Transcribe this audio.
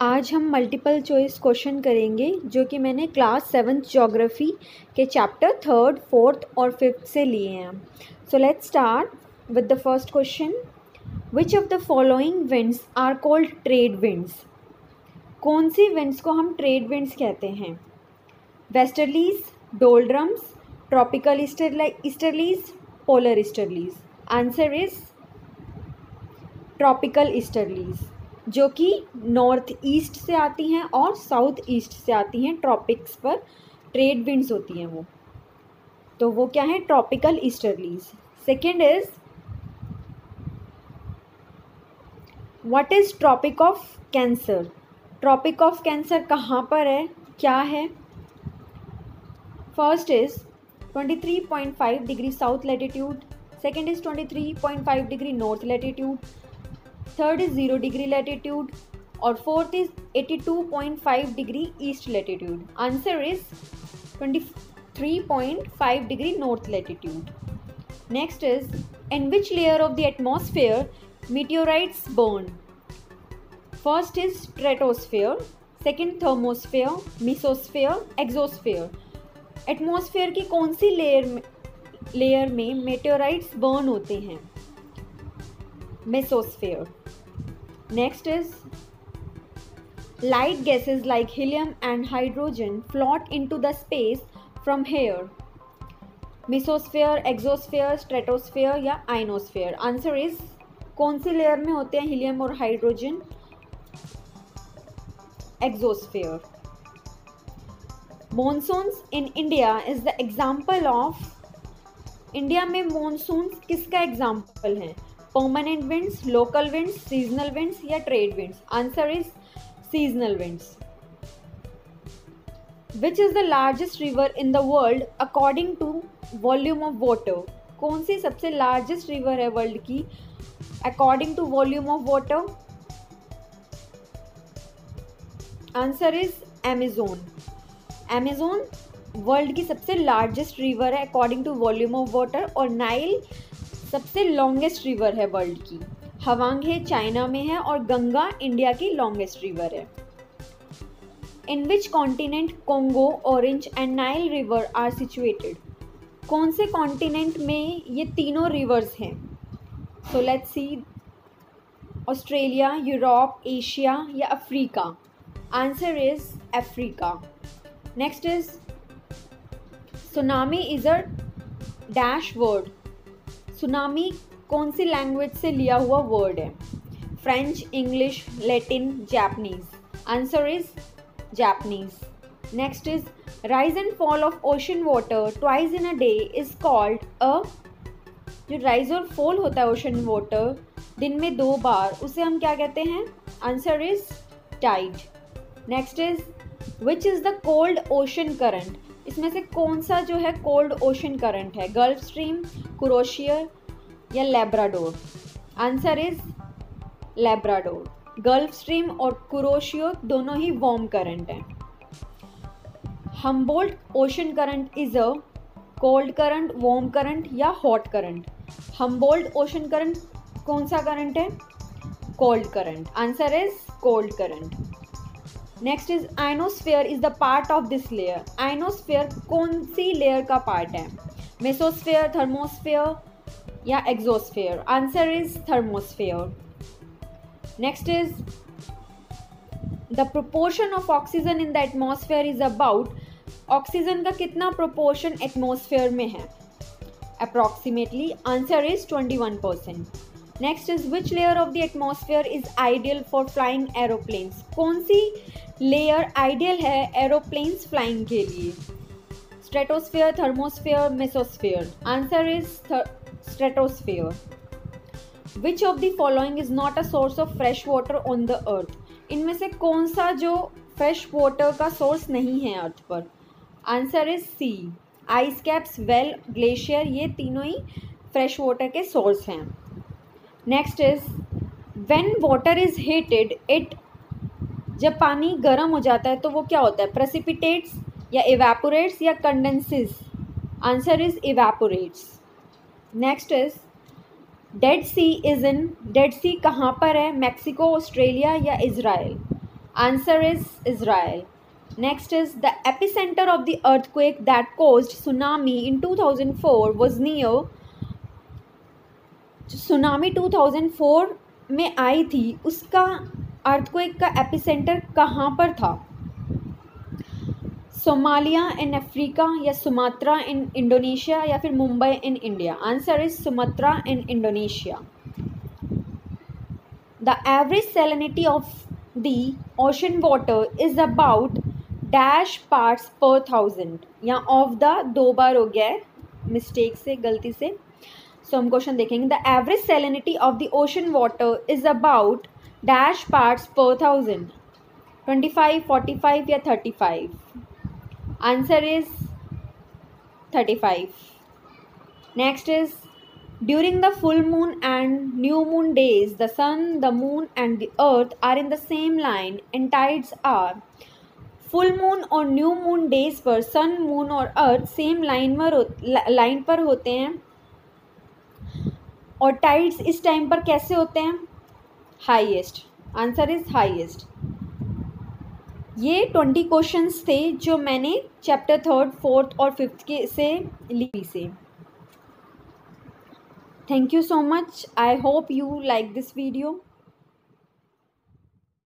आज हम multiple choice question करेंगे, जो कि मैंने क्लास सेवन्थ जोग्राफ़ी के चैप्टर थर्ड फोर्थ और फिफ्थ से लिए हैं। So let's start with the first question which of the following winds are called trade winds कौन सी विंड्स को हम ट्रेड विंड्स कहते हैं? Westerlies doldrums tropical easterlies polar easterlies answer is tropical easterlies जो कि नॉर्थ ईस्ट से आती हैं और साउथ ईस्ट से आती हैं, ट्रॉपिक्स पर ट्रेड विंड्स होती हैं वो। तो वो क्या है? Tropical easterlies. Second is what is tropic of Cancer tropic of Cancer कहाँ पर है? क्या है? First is twenty three point five degree south latitude second is twenty three point five degree north latitude third is zero degree latitude और fourth is eighty two point five degree east latitude answer is twenty three point five degree north latitude next is in which layer of the atmosphere meteorites burn first is stratosphere second thermosphere mesosphere exosphere atmosphere की कौन सी layer में layer में मेटेोराइट्स burn होते हैं? Mesosphere Next is, light gases like helium and hydrogen float into the space from here. Mesosphere exosphere stratosphere या ionosphere answer is कौन सी लेयर में होते हैं हीलियम और hydrogen exosphere monsoons in India is the example of India में monsoon किसका example है? Permanent winds local winds seasonal winds या trade winds answer is seasonal winds which is the largest river in the world according to volume of water कौन सी सबसे largest river है world की according to volume of water answer is Amazon Amazon world की सबसे largest river है according to volume of water और Nile सबसे लॉन्गेस्ट रिवर है वर्ल्ड की। हवांगे चाइना में है और गंगा इंडिया की लॉन्गेस्ट रिवर है। In which continent Congo Orange and Nile river are situated कौन से कॉन्टिनेंट में ये तीनों रिवर्स हैं? So let's see Australia Europe Asia या Africa answer is Africa next is tsunami is a dash word tsunami कौन सी लैंग्वेज से लिया हुआ वर्ड है? French English Latin Japanese answer is Japanese next is rise and fall of ocean water twice in a day is called a जो rise और fall होता है ओशन वाटर दिन में दो बार, उसे हम क्या कहते हैं? Answer is tide next is which is the cold ocean current इसमें से कौन सा जो है कोल्ड ओशन करंट है? गल्फ स्ट्रीम कुरोशियर या Labrador answer is Labrador Gulf Stream और कुरोशियो दोनों ही वार्म करंट हैं। Humboldt ocean current is a cold current warm current या hot current Humboldt ocean current कौन सा करंट है? Cold current answer is cold current next is ionosphere is the part of this layer ionosphere कौन सी layer का part है? Mesosphere thermosphere या exosphere answer is thermosphere next is the proportion of oxygen in the atmosphere is about oxygen का कितना proportion atmosphere में है? Approximately answer is twenty one percent next is which layer of the atmosphere is ideal for flying aeroplanes कौन सी layer ideal है aeroplanes flying के लिए। Stratosphere, thermosphere, mesosphere. Answer is stratosphere which of the following is not a source of fresh water on the earth इनमें से कौन सा जो फ्रेश वाटर का सोर्स नहीं है अर्थ पर? Answer is sea ice caps well glacier ये तीनों ही फ्रेश वाटर के सोर्स हैं। Next is when water is heated it जब पानी गर्म हो जाता है तो वो क्या होता है? प्रेसिपिटेट्स या इवेपोरेट्स या condenses answer is evaporates next is Dead Sea is in Dead Sea कहाँ पर है? मैक्सिको ऑस्ट्रेलिया या Israel answer is Israel next is the epicentre of the earthquake that caused tsunami in two 2004 was near tsunami 2004 में आई थी, उसका earthquake का epicentre कहाँ पर था? सोमालिया इन अफ्रीका या सुमात्रा इन इंडोनेशिया या फिर Mumbai in India? Answer is Sumatra in Indonesia. The average salinity of the ocean water is about dash parts per thousand या ऑफ़ द दो बार हो गया है। मिस्टेक से, गलती से। सो हम क्वेश्चन देखेंगे। The average salinity of the ocean water is about dash parts per thousand, twenty five, forty five या thirty five? Answer is thirty five. Next is, during the full moon and new moon days, the sun, the moon and the earth are in the same line, and tides are, full moon और new moon days पर, sun, moon और earth same line पर line पर होते हैं। और tides इस time पर कैसे होते हैं? हाईएस्ट आंसर इज़ हाईएस्ट ये ट्वेंटी क्वेश्चंस थे जो मैंने चैप्टर थर्ड फोर्थ और फिफ्थ के से ली से। Thank you so much I hope you like this video